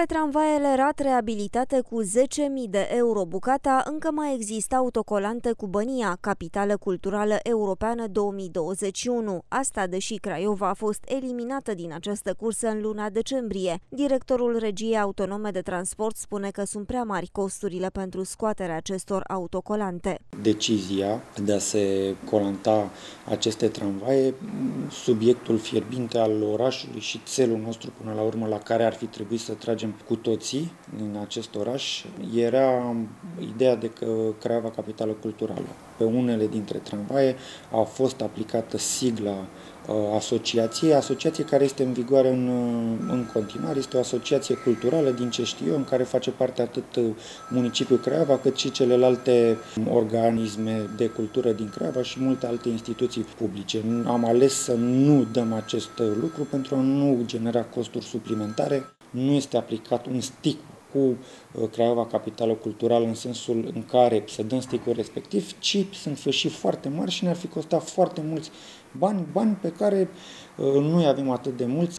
Pe tramvaiele rat reabilitate cu 10.000 de euro bucata, încă mai există autocolante cu bănia, capitală culturală europeană 2021. Asta deși Craiova a fost eliminată din această cursă în luna decembrie. Directorul Regiei Autonome de Transport spune că sunt prea mari costurile pentru scoaterea acestor autocolante. Decizia de a se colanta aceste tramvaie, subiectul fierbinte al orașului și țelul nostru până la urmă la care ar fi trebuit să tragem mergem cu toții în acest oraș era ideea de că Craiova Capitală Culturală. Pe unele dintre tramvaie a fost aplicată sigla uh, asociației, asociație care este în vigoare în, uh, în continuare, este o asociație culturală din ce știu eu, în care face parte atât uh, municipiul Craiova, cât și celelalte organisme de cultură din Craiova și multe alte instituții publice. Am ales să nu dăm acest lucru pentru a nu genera costuri suplimentare nu este aplicat un stick cu uh, Craiova Capitală Culturală în sensul în care să dăm sticul respectiv, ci sunt fășii foarte mari și ne-ar fi costat foarte mulți bani, bani pe care uh, nu avem atât de mulți.